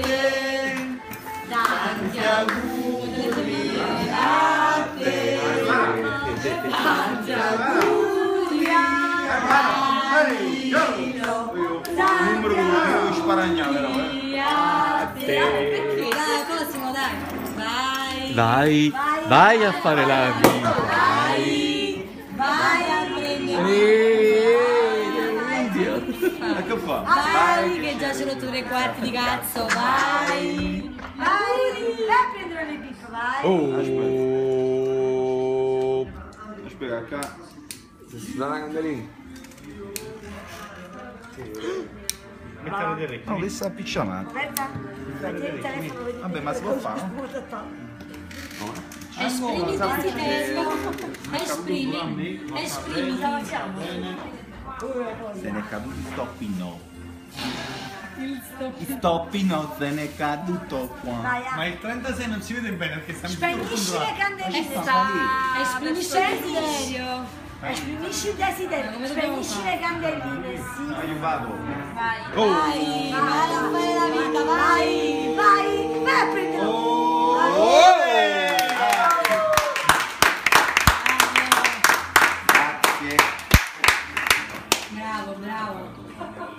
te, tanti auguri a te, tanti auguri a Nino, Numero uno, devo sparagnare però, a te. Perché? Dai, Cosimo, dai. Vai. Vai, vai a fare la vita. Che fa? Vai, che già ce l'ho tu tre quarti di cazzo, vai! Vai, vai a prendere le pippe, vai! Oh. Aspetta, qua. Si dà candelina. Metti a vedere No, questa è picciamata. Aspetta. Vabbè, ma si può fare? Esprimi il desiderio, esprimi, esprimi. Se ne è caduto il stoppino. Il stoppino se ne è caduto qua. Vai, Ma ah. il 36 non si vede bene perché stiamo Spegnisci le candeline. Esprimisci il desiderio. Esprimisci il desiderio. Spegnisci le candeline, sì. Ma io vado. Vai, vai, bravo, bravo.